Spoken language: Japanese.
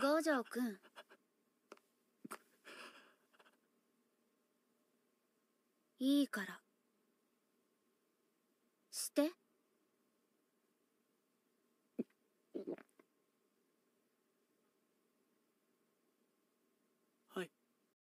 五条くん。いいから。して。